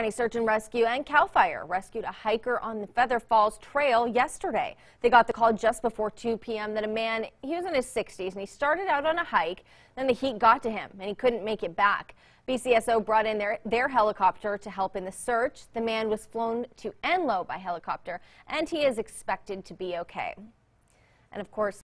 County Search and Rescue and CAL FIRE rescued a hiker on the Feather Falls Trail yesterday. They got the call just before 2 p.m. that a man, he was in his 60s, and he started out on a hike. Then the heat got to him, and he couldn't make it back. BCSO brought in their, their helicopter to help in the search. The man was flown to Enloe by helicopter, and he is expected to be okay. And of course,